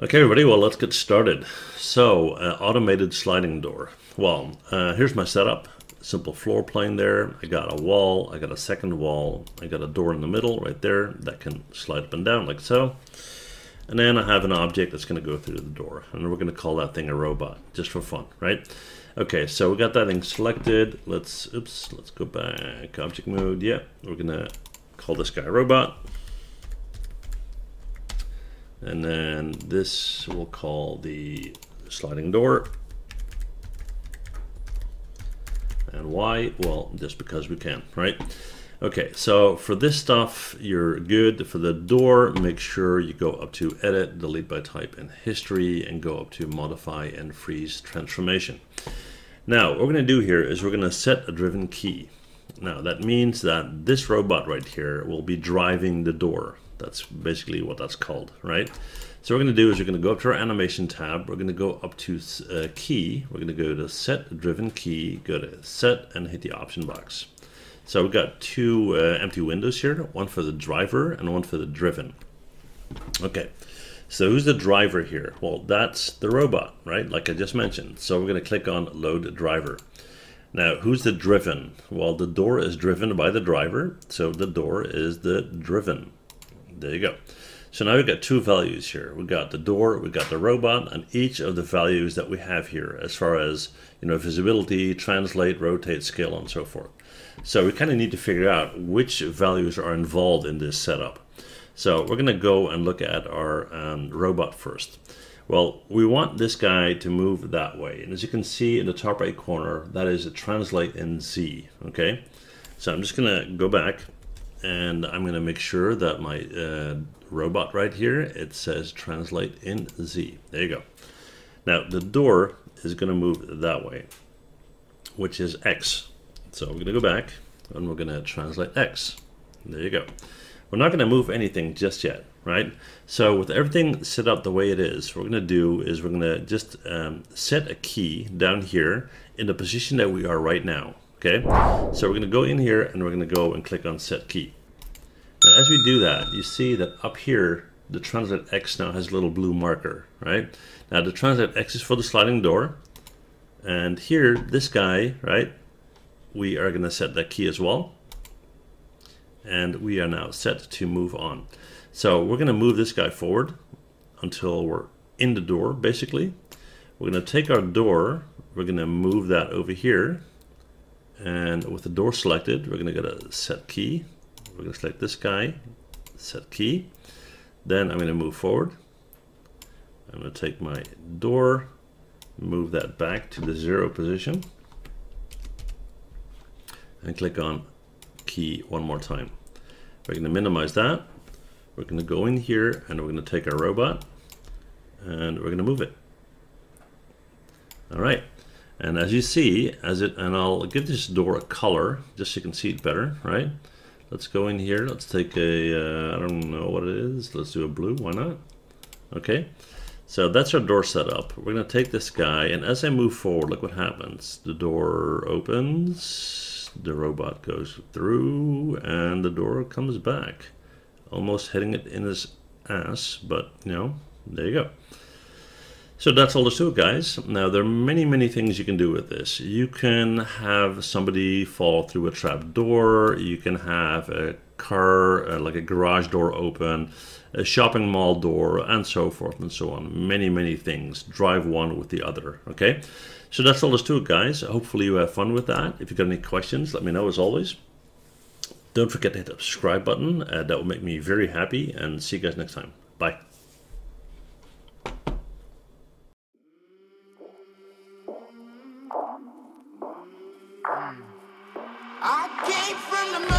Okay, everybody, well, let's get started. So, uh, automated sliding door. Well, uh, here's my setup. Simple floor plane there. I got a wall, I got a second wall, I got a door in the middle right there that can slide up and down like so. And then I have an object that's going to go through the door. And we're going to call that thing a robot, just for fun, right? Okay, so we got that thing selected. Let's, oops, let's go back. Object mode, yeah. We're going to call this guy robot. And then this we'll call the sliding door. And why? Well, just because we can, right? Okay, so for this stuff, you're good. For the door, make sure you go up to Edit, Delete by Type, and History, and go up to Modify and Freeze Transformation. Now, what we're going to do here is we're going to set a driven key. Now, that means that this robot right here will be driving the door. That's basically what that's called, right? So we're going to do is we're going to go up to our animation tab. We're going to go up to uh, key. We're going to go to set driven key, go to set and hit the option box. So we've got two uh, empty windows here, one for the driver and one for the driven. Okay, so who's the driver here? Well, that's the robot, right? Like I just mentioned. So we're going to click on load driver. Now, who's the driven? Well, the door is driven by the driver, so the door is the driven. There you go. So now we've got two values here. We've got the door, we've got the robot, and each of the values that we have here as far as you know visibility, translate, rotate, scale, and so forth. So we kind of need to figure out which values are involved in this setup. So we're going to go and look at our um, robot first. Well, we want this guy to move that way. And as you can see in the top right corner, that is a translate in Z, okay? So I'm just gonna go back and I'm going to make sure that my uh, robot right here, it says translate in Z. There you go. Now the door is going to move that way, which is X. So we're going to go back and we're going to translate X. There you go. We're not going to move anything just yet, right? So with everything set up the way it is, what we're going to do is we're going to just um, set a key down here in the position that we are right now. Okay, so we're going to go in here and we're going to go and click on set key. Now as we do that, you see that up here, the Translate X now has a little blue marker, right? Now the Translate X is for the sliding door. And here, this guy, right, we are going to set that key as well. And we are now set to move on. So we're going to move this guy forward until we're in the door, basically. We're going to take our door, we're going to move that over here and with the door selected, we're going to get a set key. We're going to select this guy, set key. Then I'm going to move forward. I'm going to take my door, move that back to the zero position, and click on key one more time. We're going to minimize that. We're going to go in here and we're going to take our robot and we're going to move it. All right. And as you see, as it, and I'll give this door a color just so you can see it better, right? Let's go in here. Let's take a, uh, I don't know what it is. Let's do a blue. Why not? Okay. So that's our door setup. We're going to take this guy, and as I move forward, look what happens. The door opens, the robot goes through, and the door comes back. Almost hitting it in his ass, but, you know, there you go. So that's all there's to it, guys. Now, there are many, many things you can do with this. You can have somebody fall through a trap door. You can have a car, uh, like a garage door open, a shopping mall door, and so forth and so on. Many, many things. Drive one with the other, okay? So that's all there's to it, guys. Hopefully you have fun with that. If you've got any questions, let me know as always. Don't forget to hit the subscribe button. Uh, that will make me very happy. And see you guys next time. Bye. From the